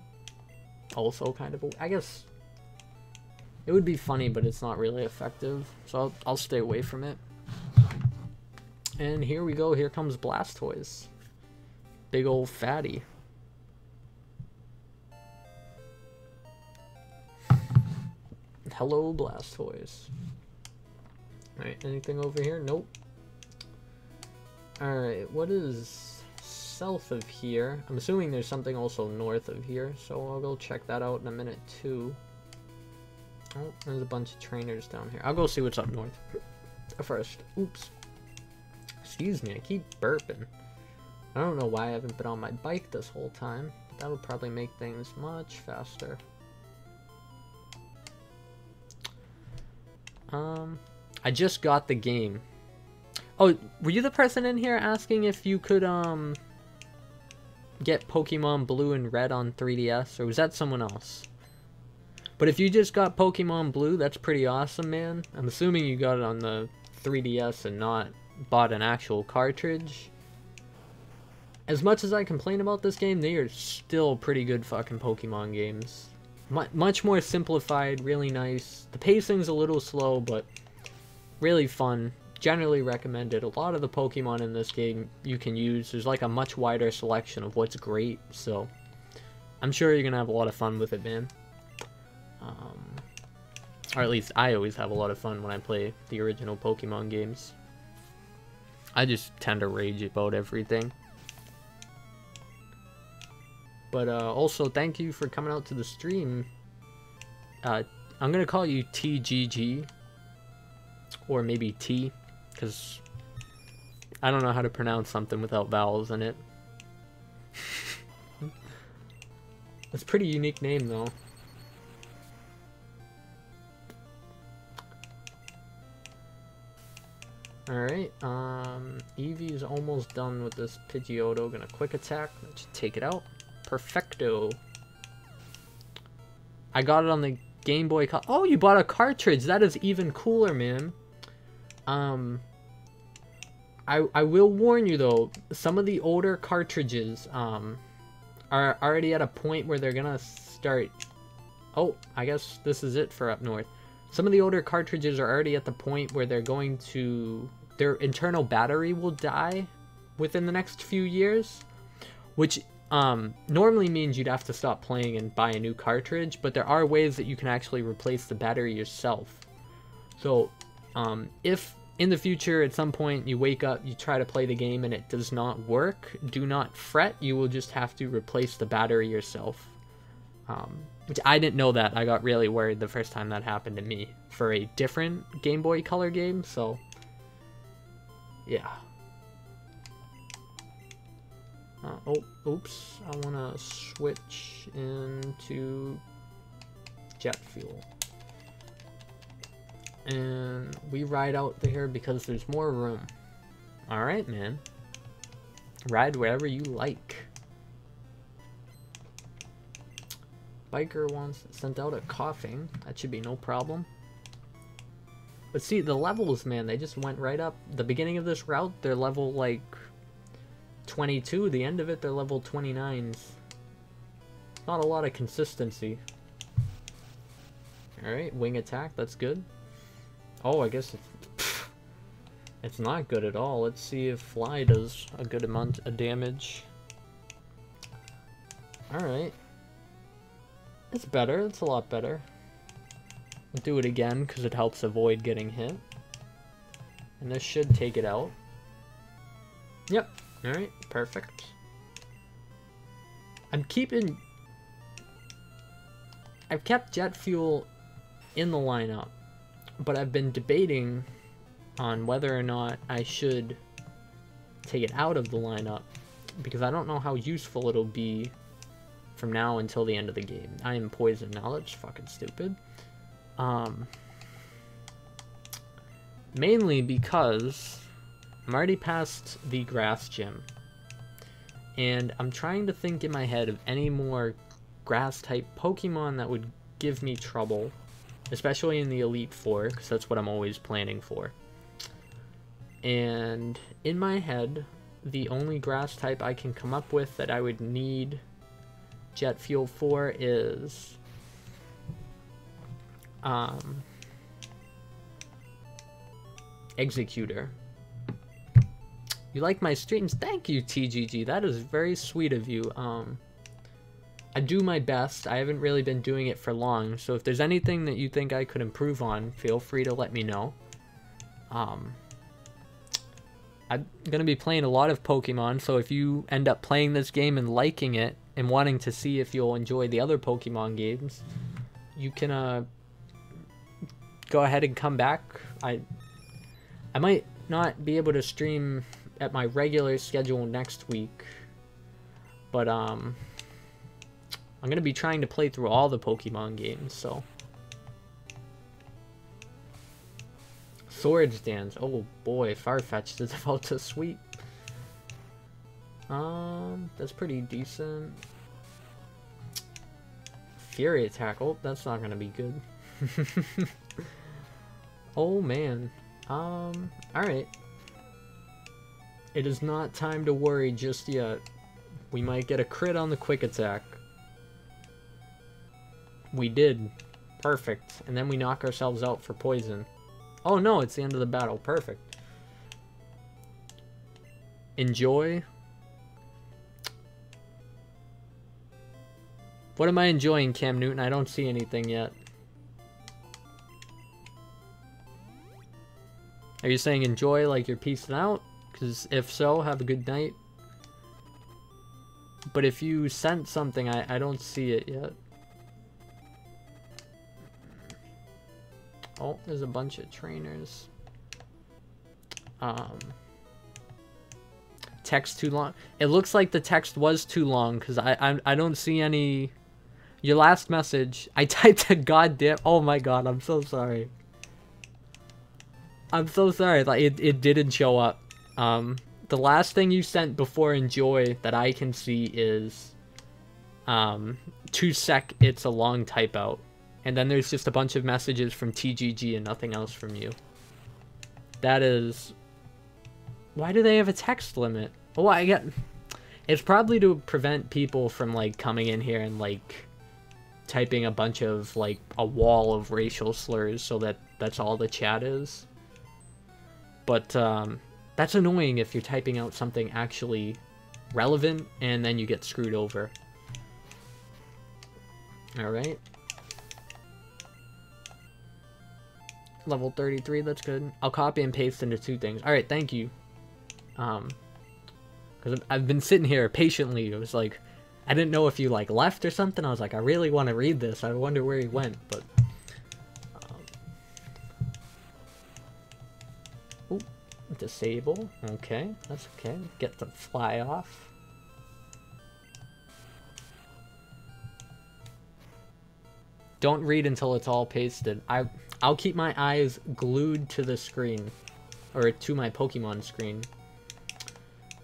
also kind of I guess it would be funny, but it's not really effective. So I'll, I'll stay away from it. And here we go. Here comes Blastoise. Big old fatty. Hello, Blastoise. Alright, anything over here? Nope. Alright, what is south of here? I'm assuming there's something also north of here, so I'll go check that out in a minute too. Oh, there's a bunch of trainers down here. I'll go see what's up north first. Oops. Excuse me, I keep burping. I don't know why I haven't been on my bike this whole time, that'll probably make things much faster. Um, I just got the game. Oh, were you the person in here asking if you could, um, get Pokemon Blue and Red on 3DS, or was that someone else? But if you just got Pokemon Blue, that's pretty awesome, man. I'm assuming you got it on the 3DS and not bought an actual cartridge. As much as I complain about this game, they are still pretty good fucking Pokemon games. Much more simplified, really nice. The pacing's a little slow, but really fun. Generally recommended. A lot of the Pokemon in this game you can use. There's like a much wider selection of what's great, so I'm sure you're gonna have a lot of fun with it, man. Um, or at least I always have a lot of fun when I play the original Pokemon games. I just tend to rage about everything. But uh, also, thank you for coming out to the stream. Uh, I'm going to call you TGG. Or maybe T. Because I don't know how to pronounce something without vowels in it. It's a pretty unique name, though. Alright, um, Eevee is almost done with this Pidgeotto. Gonna quick attack, let's take it out. Perfecto. I got it on the Game Boy Oh, you bought a cartridge! That is even cooler, man. Um, I, I will warn you, though, some of the older cartridges, um, are already at a point where they're gonna start... Oh, I guess this is it for up north. Some of the older cartridges are already at the point where they're going to their internal battery will die within the next few years, which um, normally means you'd have to stop playing and buy a new cartridge, but there are ways that you can actually replace the battery yourself. So, um, if in the future at some point you wake up, you try to play the game and it does not work, do not fret. You will just have to replace the battery yourself. Um, which I didn't know that. I got really worried the first time that happened to me for a different Game Boy Color game. So, yeah. Uh, oh, oops. I want to switch into jet fuel. And we ride out there because there's more room. Alright, man. Ride wherever you like. Biker wants sent out a Koffing. That should be no problem. But see, the levels, man, they just went right up. The beginning of this route, they're level, like, 22. The end of it, they're level 29s. Not a lot of consistency. Alright, wing attack, that's good. Oh, I guess it's, it's not good at all. Let's see if fly does a good amount of damage. Alright. It's better, it's a lot better. I'll do it again because it helps avoid getting hit. And this should take it out. Yep, alright, perfect. I'm keeping... I've kept jet fuel in the lineup but I've been debating on whether or not I should take it out of the lineup because I don't know how useful it'll be from now until the end of the game. I am poison now, fucking stupid. Um, mainly because I'm already past the grass gym. And I'm trying to think in my head of any more grass type Pokemon that would give me trouble especially in the Elite Four, because that's what I'm always planning for. And in my head, the only grass type I can come up with that I would need jet fuel for is um, Exeggutor. You like my streams? Thank you, TGG. That is very sweet of you. Um, I do my best. I haven't really been doing it for long, so if there's anything that you think I could improve on, feel free to let me know. Um, I'm going to be playing a lot of Pokemon, so if you end up playing this game and liking it, and wanting to see if you'll enjoy the other Pokemon games, you can uh, go ahead and come back. I, I might not be able to stream at my regular schedule next week, but um... I'm going to be trying to play through all the Pokemon games, so... Swords Dance. Oh boy, Farfetch'd is about to sweep. Um, that's pretty decent. Fury Attack. Oh, that's not gonna be good. oh man. Um, alright. It is not time to worry just yet. We might get a crit on the Quick Attack. We did. Perfect. And then we knock ourselves out for poison. Oh no, it's the end of the battle. Perfect. Enjoy. What am I enjoying, Cam Newton? I don't see anything yet. Are you saying enjoy like you're peacing out? Because if so, have a good night. But if you sent something, I, I don't see it yet. Oh, there's a bunch of trainers. Um, text too long. It looks like the text was too long because I, I I don't see any. Your last message. I typed a goddamn. Oh my god, I'm so sorry. I'm so sorry. Like it, it didn't show up. Um, the last thing you sent before enjoy that I can see is um two sec. It's a long type out. And then there's just a bunch of messages from TGG and nothing else from you. That is... Why do they have a text limit? Oh, I get... It's probably to prevent people from, like, coming in here and, like, typing a bunch of, like, a wall of racial slurs so that that's all the chat is. But um, that's annoying if you're typing out something actually relevant and then you get screwed over. Alright. Level 33, that's good. I'll copy and paste into two things. Alright, thank you. Um, because I've been sitting here patiently. It was like, I didn't know if you like left or something. I was like, I really want to read this. I wonder where he went, but. Um, ooh, disable. Okay, that's okay. Get the fly off. Don't read until it's all pasted. I I'll keep my eyes glued to the screen, or to my Pokemon screen.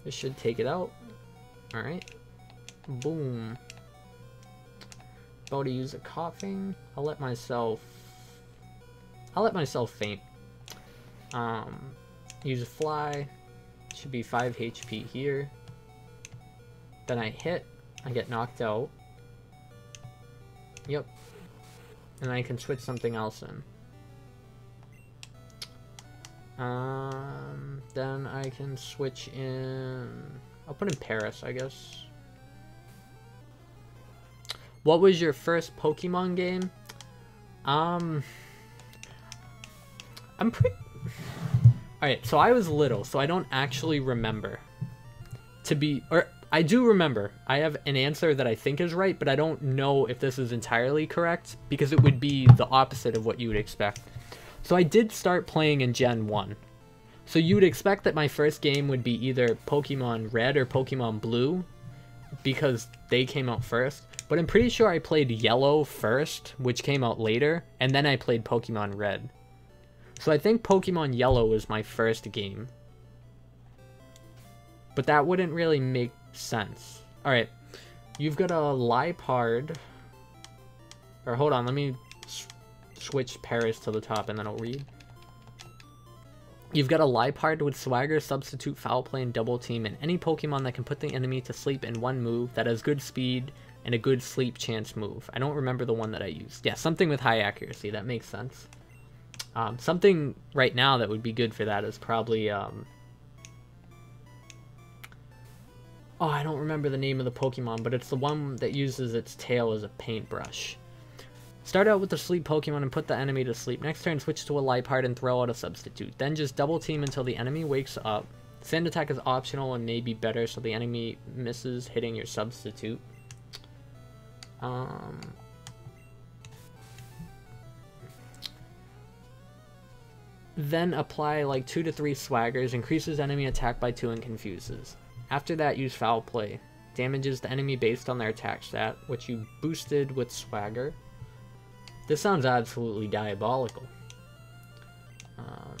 This should take it out. Alright. Boom. About to use a Koffing. I'll let myself... I'll let myself faint. Um, use a fly. Should be 5 HP here. Then I hit. I get knocked out. Yep. And I can switch something else in. Um, then I can switch in... I'll put in Paras, I guess. What was your first Pokemon game? Um... I'm pretty... Alright, so I was little, so I don't actually remember. To be... Or, I do remember. I have an answer that I think is right, but I don't know if this is entirely correct, because it would be the opposite of what you would expect. So I did start playing in Gen 1. So you would expect that my first game would be either Pokemon Red or Pokemon Blue, because they came out first. But I'm pretty sure I played Yellow first, which came out later, and then I played Pokemon Red. So I think Pokemon Yellow was my first game. But that wouldn't really make sense. Alright, you've got a Liepard. Or hold on, let me switch Paras to the top and then I'll read. You've got a Liepard with Swagger, Substitute, Foul Play, and Double Team, and any Pokemon that can put the enemy to sleep in one move that has good speed and a good sleep chance move. I don't remember the one that I used. Yeah, something with high accuracy. That makes sense. Um, something right now that would be good for that is probably... Um... Oh, I don't remember the name of the Pokemon, but it's the one that uses its tail as a paintbrush. Start out with the sleep Pokemon and put the enemy to sleep. Next turn, switch to a Liepard and throw out a substitute. Then just double team until the enemy wakes up. Sand attack is optional and may be better so the enemy misses hitting your substitute. Um, then apply like 2 to 3 swaggers, increases enemy attack by 2 and confuses. After that, use foul play. Damages the enemy based on their attack stat, which you boosted with swagger. This sounds absolutely diabolical. Um,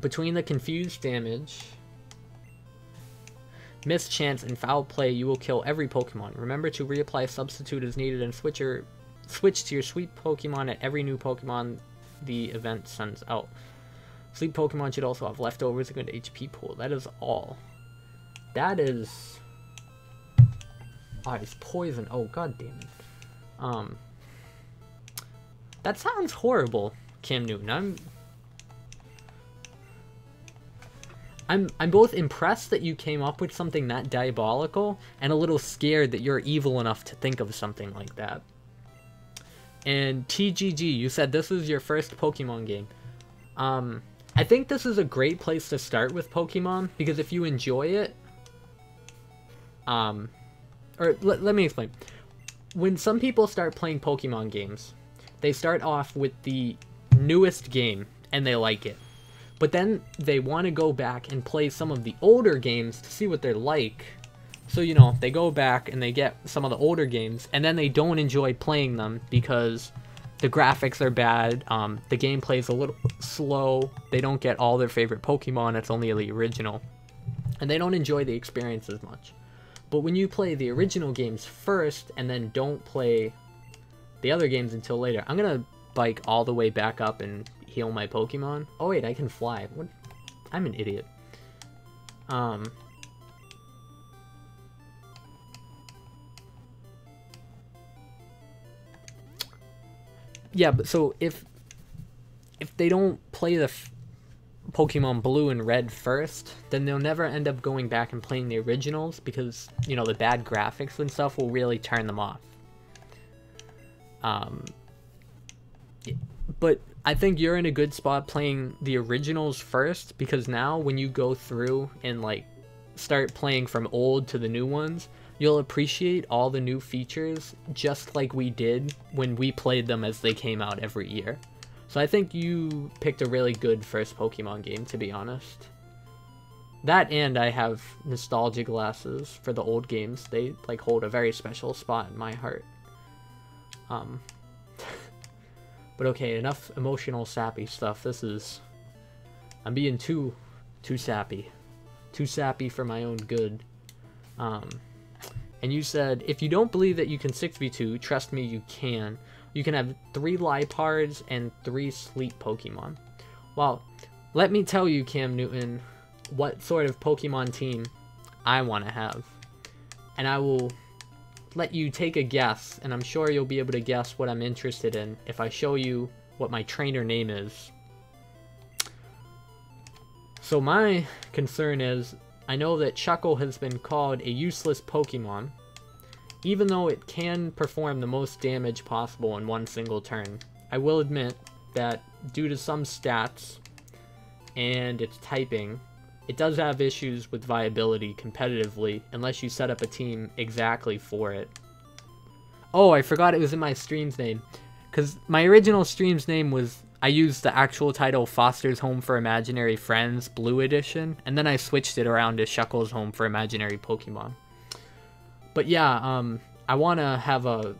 between the confused damage, mischance, and foul play, you will kill every Pokemon. Remember to reapply substitute as needed and switch, your, switch to your sweep Pokemon at every new Pokemon the event sends out. Sleep Pokemon should also have leftovers, a good HP pool. That is all. That is... Oh, it's poison. Oh, god damn it. Um, that sounds horrible, Cam Newton. I'm, I'm, I'm both impressed that you came up with something that diabolical, and a little scared that you're evil enough to think of something like that. And TGG, you said this is your first Pokemon game. Um, I think this is a great place to start with Pokemon, because if you enjoy it, um, or let, let me explain when some people start playing Pokemon games, they start off with the newest game and they like it. But then they want to go back and play some of the older games to see what they're like. So, you know, they go back and they get some of the older games and then they don't enjoy playing them because the graphics are bad, um, the gameplay is a little slow, they don't get all their favorite Pokemon, it's only the original. And they don't enjoy the experience as much. But when you play the original games first and then don't play the other games until later, I'm gonna bike all the way back up and heal my Pokemon. Oh wait, I can fly. What? I'm an idiot. Um. Yeah, but so if if they don't play the Pokemon Blue and Red first, then they'll never end up going back and playing the originals because, you know, the bad graphics and stuff will really turn them off. Um, but I think you're in a good spot playing the originals first because now when you go through and like start playing from old to the new ones, you'll appreciate all the new features just like we did when we played them as they came out every year. So I think you picked a really good first Pokemon game, to be honest. That and I have nostalgia glasses for the old games. They like hold a very special spot in my heart. Um, but okay, enough emotional sappy stuff. This is, I'm being too, too sappy, too sappy for my own good. Um, and you said if you don't believe that you can 6v2, trust me, you can. You can have three Liepard's and three Sleep Pokemon. Well, let me tell you, Cam Newton, what sort of Pokemon team I want to have. And I will let you take a guess, and I'm sure you'll be able to guess what I'm interested in if I show you what my trainer name is. So my concern is, I know that Shuckle has been called a useless Pokemon, even though it can perform the most damage possible in one single turn, I will admit that due to some stats and its typing, it does have issues with viability competitively unless you set up a team exactly for it. Oh, I forgot it was in my stream's name. Because my original stream's name was, I used the actual title Foster's Home for Imaginary Friends Blue Edition, and then I switched it around to Shuckle's Home for Imaginary Pokemon. But yeah, um, I want to have a,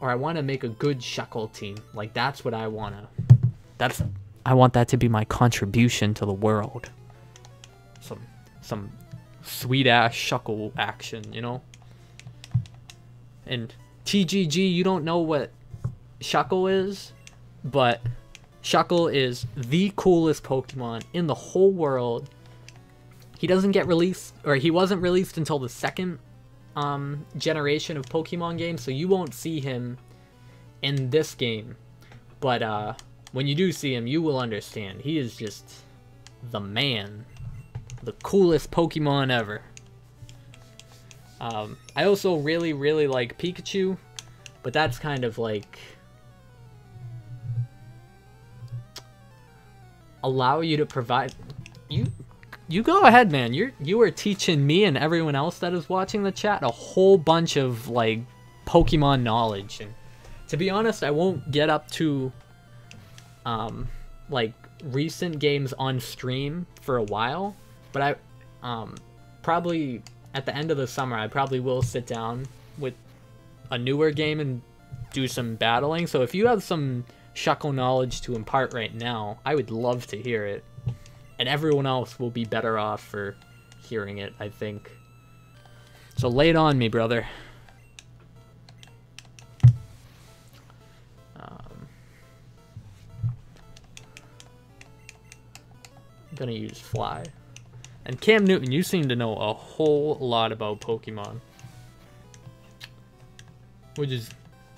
or I want to make a good Shuckle team. Like that's what I want to. That's I want that to be my contribution to the world. Some some sweet ass Shuckle action, you know. And TGG, you don't know what Shuckle is, but Shuckle is the coolest Pokemon in the whole world. He doesn't get released, or he wasn't released until the second um, generation of Pokemon games, so you won't see him in this game. But uh, when you do see him, you will understand. He is just the man. The coolest Pokemon ever. Um, I also really, really like Pikachu, but that's kind of like... Allow you to provide... You you go ahead, man. You're you are teaching me and everyone else that is watching the chat a whole bunch of like Pokemon knowledge. And to be honest, I won't get up to um like recent games on stream for a while, but I um probably at the end of the summer I probably will sit down with a newer game and do some battling. So if you have some Shuckle knowledge to impart right now, I would love to hear it and everyone else will be better off for hearing it, I think. So lay it on me, brother. Um, I'm gonna use Fly. And Cam Newton, you seem to know a whole lot about Pokemon. Which is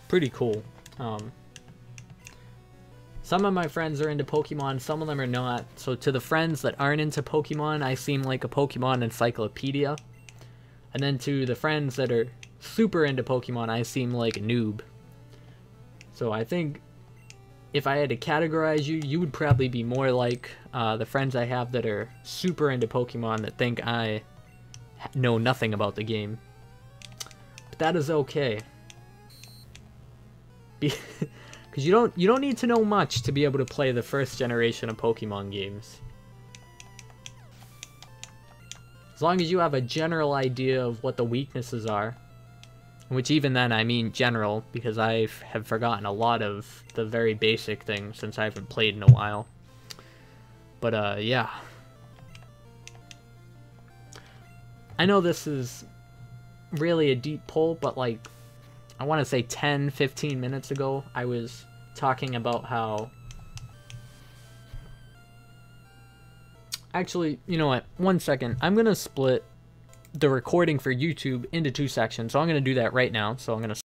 pretty cool. Um, some of my friends are into Pokemon, some of them are not. So to the friends that aren't into Pokemon, I seem like a Pokemon encyclopedia. And then to the friends that are super into Pokemon, I seem like a noob. So I think if I had to categorize you, you would probably be more like uh, the friends I have that are super into Pokemon that think I know nothing about the game. But that is okay. Be Because you don't you don't need to know much to be able to play the first generation of Pokemon games. As long as you have a general idea of what the weaknesses are, which even then I mean general, because I have forgotten a lot of the very basic things since I haven't played in a while. But uh, yeah. I know this is really a deep pull, but like, I want to say 10, 15 minutes ago, I was talking about how... Actually, you know what? One second. I'm going to split the recording for YouTube into two sections. So I'm going to do that right now. So I'm going to